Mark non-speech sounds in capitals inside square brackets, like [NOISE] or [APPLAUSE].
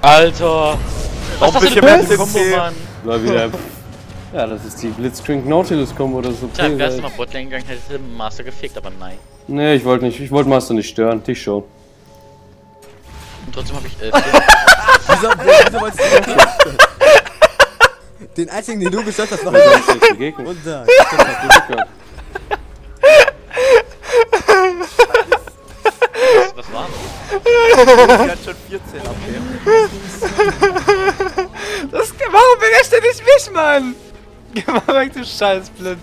Alter! Warum das du für ein jetzt Kombo? Mann? War wieder. [LAUGHS] Ja, das ist die Blitzcrank Nautilus Combo, das ist Tja, okay. im ersten weil- Mal Botlane gegangen hätte Master gefickt, aber nein. Nee, ich wollte nicht, ich wollte Master nicht stören, dich schon. Und trotzdem habe ich äh, Wieso, wieso wolltest du den Den einzigen, den du gestört hast, war begegnet. Und da. Das was war Die hat [LAUGHS] schon 14 AP. Das, warum belässt er nicht mich, Mann? Geh mal weg, du Scheißblitz.